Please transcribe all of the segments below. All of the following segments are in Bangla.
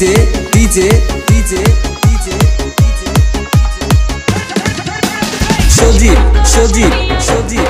DJ DJ DJ DJ Sajib Sajib Sajib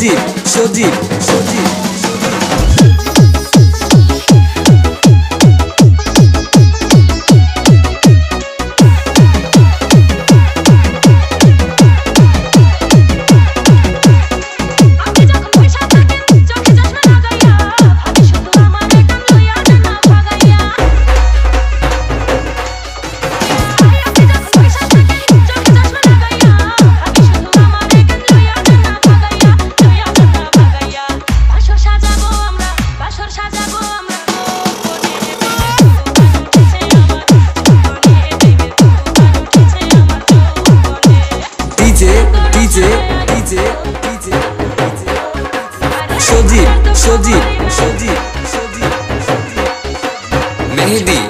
deep, so deep, so deep. DJ DJ DJ DJ Sajib Sajib Sajib Sajib Mehedi